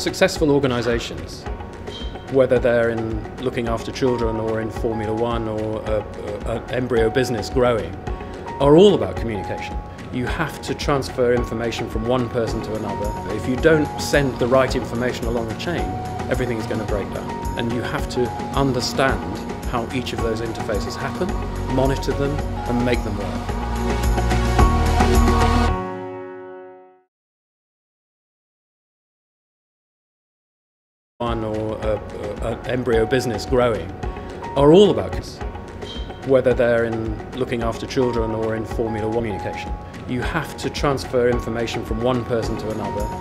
Successful organisations, whether they're in looking after children or in Formula One or an embryo business growing, are all about communication. You have to transfer information from one person to another. If you don't send the right information along the chain, everything is going to break down. And you have to understand how each of those interfaces happen, monitor them, and make them work. One or an embryo business growing are all about whether they're in looking after children or in Formula One communication. You have to transfer information from one person to another.